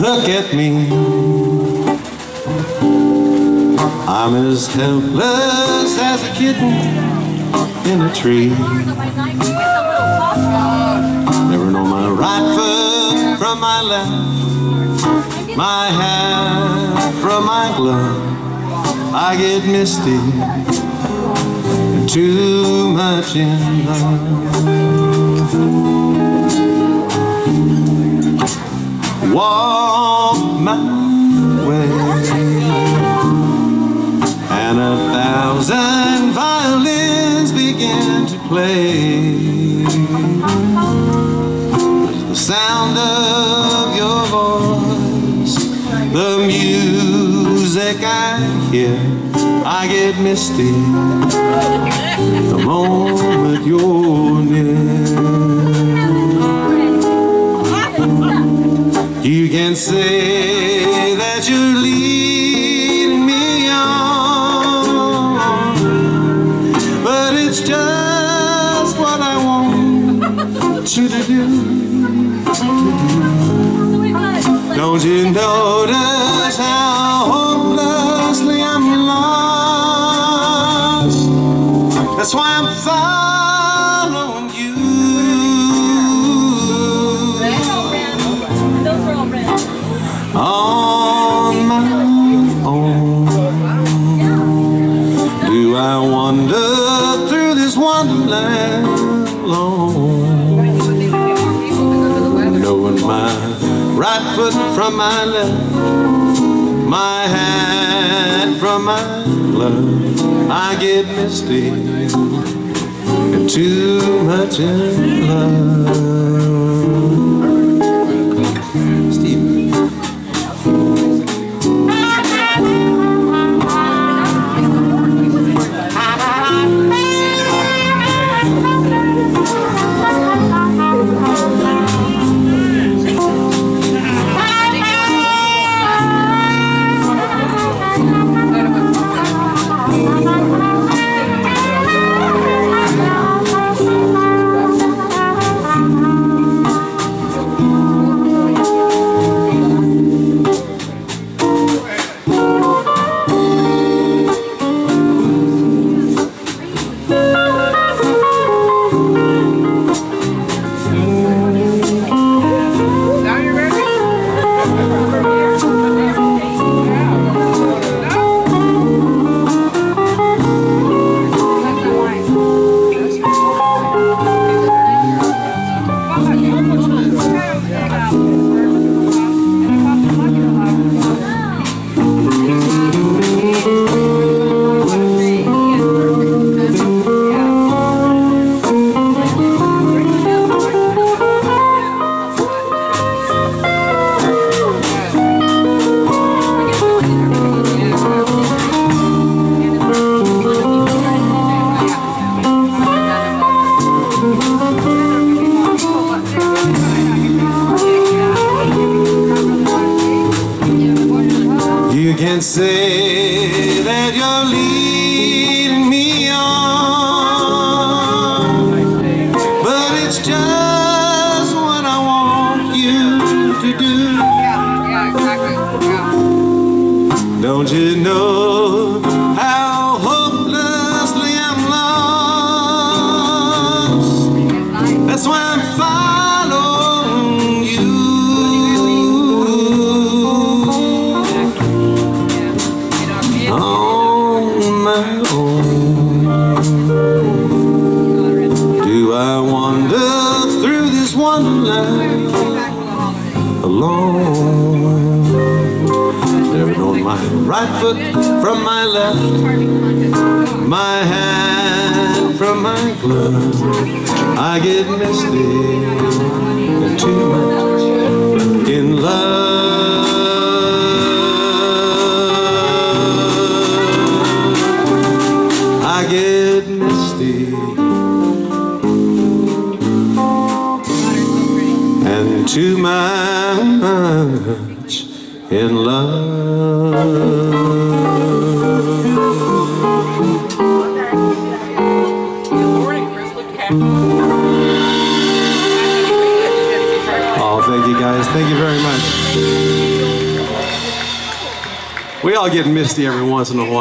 Look at me. I'm as helpless as a kitten in a tree. Never know my right foot from my left, my hand from my glove. I get misty too much in love. Walk my way, and a thousand violins begin to play. The sound of your voice, the music I hear, I get misty the moment you're near. You can say that you're leading me on, but it's just what I want you to do. Don't you notice how hopelessly I'm lost? That's why foot from my left, my hand from my glove, I get misty and too much in love. Now can say that you're leading me on, but it's just what I want you to do. Yeah, exactly. Yeah. Don't you know my right foot from my left, my hand from my glove. I get misty too much in love. I get misty and too much in love. Oh, with you guys. Thank you very much. We all get misty every once in a while.